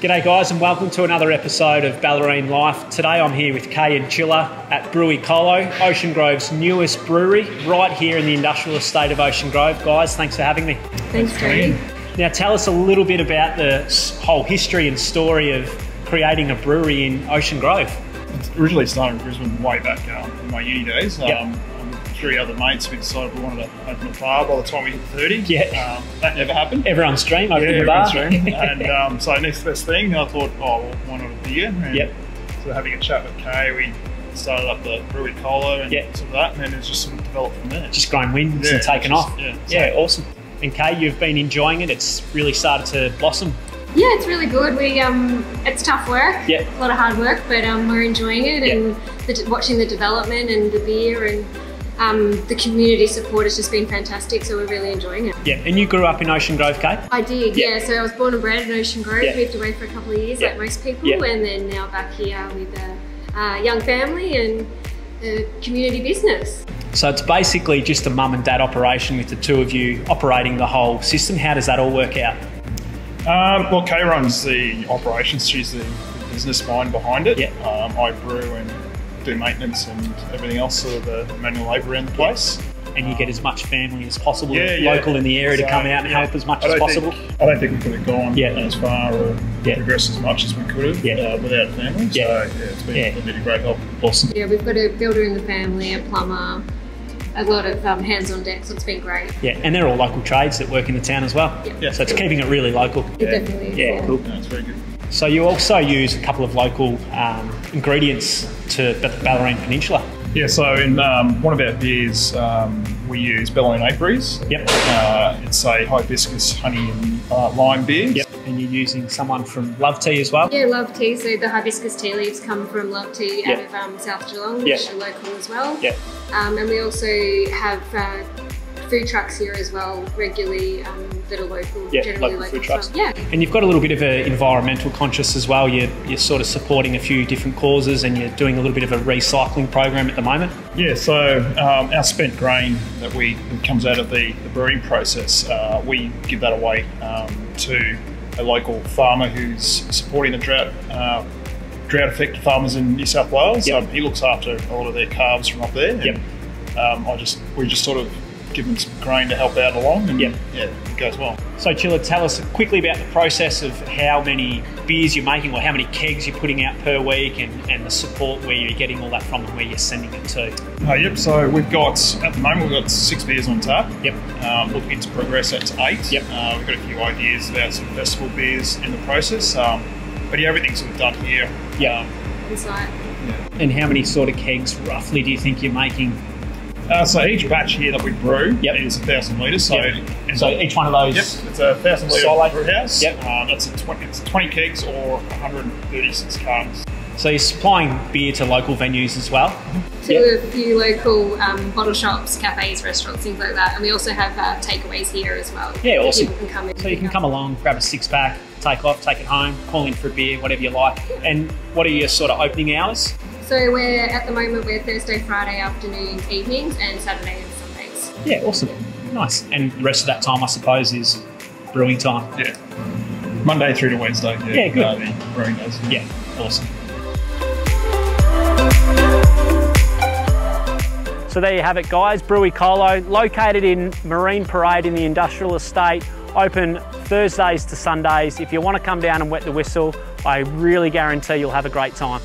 G'day guys and welcome to another episode of Bellarine Life. Today I'm here with Kay and Chilla at Brewi Colo, Ocean Grove's newest brewery, right here in the industrial estate of Ocean Grove. Guys, thanks for having me. Thanks, Tony. Now tell us a little bit about the whole history and story of creating a brewery in Ocean Grove. It originally started in Brisbane way back um, in my uni days. Yep. Three other mates, we decided we wanted to open a bar by the time we hit 30. Yeah. Um, that never happened. Everyone's dream, opening yeah, a bar. everyone's dream. and um, so next best thing, I thought, oh, well, why not a beer? And Yep. So having a chat with Kay, we started up the brewery Colo and Yep. sort of that, and then it's just sort of developed from there. Just grown wings Yeah, and taken just- off. yeah, yeah, awesome. And Kay, you've been enjoying it. It's really started to blossom. Yeah, it's really good. We um, it's tough work. Yeah. A lot of hard work, but um, we're enjoying it Yeah. and the, watching the development and the beer and um, the community support has just been fantastic. So we're really enjoying it. Yeah, and you grew up in Ocean Grove, Kay? I did, Yeah. yeah. So I was born and bred in Ocean Grove. Yeah. Moved away for a couple of years, Yeah. like most people, Yeah. and then now back here with a uh, young family and a community business. So it's basically just a mum and dad operation with the two of you operating the whole system. How does that all work out? Um, well, Kay runs the operations. She's the, the business mind behind it. Yeah. Um, I brew and do maintenance and everything else, sort of the manual labour around the place. And you get as much family as possible, Yeah, yeah. local in the area to come out and yeah. help as much as possible. Think, I don't think we could have gone Yeah. as far or Yeah. progressed as much as we could have Yeah. uh, without family. Yeah. So yeah, it's been Yeah. a really great help. Awesome. Yeah, we've got a builder in the family, a plumber, a lot of um, hands on deck. So it's been great. Yeah, and they're all local trades that work in the town as well. Yeah. Yeah. So it's keeping it really local. It definitely is. Yeah, cool. No, it's very good. So you also use a couple of local um, ingredients to the Bellarine Peninsula. Yeah, so in um, one of our beers, um, we use Bellarine Apiaries. Yep. Uh, it's a hibiscus, honey, and uh, lime beer. Yep. And you're using someone from Love Tea as well. Yeah, Love Tea. So the hibiscus tea leaves come from Love Tea out of um, South Geelong, Yeah. which are local as well. Yeah. Um, and we also have uh, food trucks here as well, regularly um, that are local, Yeah, generally local food trucks. well. Yeah. And you've got a little bit of an environmental conscious as well. You're, you're sort of supporting a few different causes and you're doing a little bit of a recycling program at the moment. Yeah, so um, our spent grain that we that comes out of the, the brewing process, uh, we give that away um, to a local farmer who's supporting the drought uh, drought affected farmers in New South Wales. Yep. Um, he looks after a lot of their calves from up there. and, Yep. Um, I just we just sort of give them some grain to help out along, and Yep. yeah, it goes well. So, Chilla, tell us quickly about the process of how many beers you're making or how many kegs you're putting out per week and, and the support where you're getting all that from and where you're sending it to. Uh, yep. So we've got at the moment we've got six beers on tap. Yep. Um, looking to progress that to eight. Yep. Uh, we've got a few ideas about some festival beers in the process. Um, but yeah, everything's sort of done here. Yeah. Um, Inside. And how many sort of kegs roughly do you think you're making? Uh, so each batch here that we brew Yep. is a thousand litres. So, Yep. and So each one of those. Yep, it's a thousand litre Solid. brew house. Yep. Um, that's a 20, it's 20 kegs or 136 cartons. So you're supplying beer to local venues as well. To Yep. a few local um, bottle shops, cafes, restaurants, things like that. And we also have uh, takeaways here as well. Yeah, awesome. People can come in. So you can come along, grab a six pack, take off, take it home, call in for a beer, whatever you like. And what are your sort of opening hours? So we're at the moment we're Thursday, Friday afternoons, evenings, and Saturday and Sundays. Yeah, awesome. Nice. And the rest of that time, I suppose, is brewing time. Yeah. Monday through to Wednesday. Yeah, Yeah, good. Uh, brewing days. Yeah, awesome. So there you have it, guys. Brewi Colo, located in Marine Parade in the industrial estate, open Thursdays to Sundays. If you want to come down and wet the whistle, I really guarantee you'll have a great time.